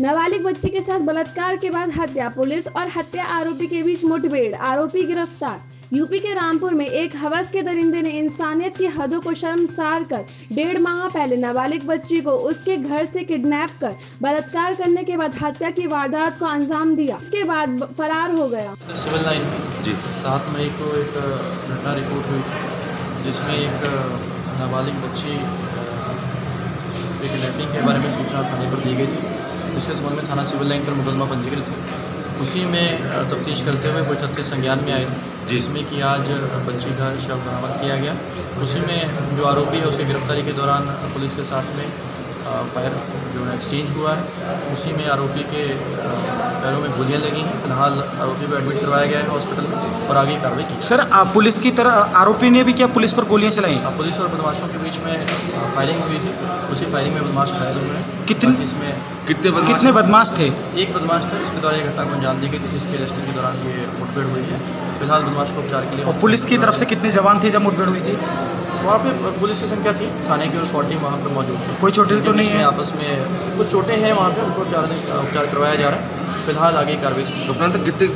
नाबालिग बच्ची के साथ बलात्कार के बाद हत्या पुलिस और हत्या आरोपी के बीच मुठभेड़ आरोपी गिरफ़्तार। यूपी के रामपुर में एक हवस के दरिंदे ने इंसानियत की हदों को शर्मसार कर डेढ़ माह पहले नाबालिग बच्ची को उसके घर से किडनैप कर बलात्कार करने के बाद हत्या की वारदात को अंजाम दिया। इसके बाद फरार हो गया। सिविल लाइन में? जी। सात मई को एक घटना रिपोर्ट हुई थी जिसमें एक नाबालिग बच्ची किडनैपिंग के बारे में सूचना थाने पर दी गई थी। इसके संबंध में थाना सिविल लाइन पर मुकदमा पंजीकृत है उसी में तफ्तीश करते हुए कुछ छत्तीस संज्ञान में आए थे। जिसमें कि आज बच्ची का शव बरामद किया गया। उसी में जो आरोपी है उसकी गिरफ्तारी के दौरान पुलिस के साथ में फायर जो है एक्सचेंज हुआ है। उसी में आरोपी के पैरों में गोलियाँ लगी हैं। फ़िलहाल आरोपी को एडमिट करवाया गया है हॉस्पिटल में और आगे कार्रवाई की सर आप पुलिस की तरह आरोपी ने भी क्या पुलिस पर गोलियाँ चलाई? अब पुलिस और बदमाशों के बीच में फायरिंग हुई थी। उसी फायरिंग में बदमाश घायल हुए हैं। कितने इसमें कितने बदमाश? कितने बदमाश थे? एक बदमाश था जिसके द्वारा ये घटना को अंजाम दी गई थी जिसके अरेस्टिंग के दौरान ये मुठभेड़ हुई है। फ़िलहाल बदमाश को उपचार के लिए और पुलिस की तरफ़ से कितने जवान थे जब मुठभेड़ हुई थी? वहाँ पे पुलिस की संख्या थी। थाने की और स्वाट टीम वहाँ पर मौजूद थी। कोई चोटिल तो नहीं है? आपस में कुछ चोटें हैं वहाँ पे उनको उपचार उपचार करवाया जा रहा है। फ़िलहाल आगे कार्रवाई कितने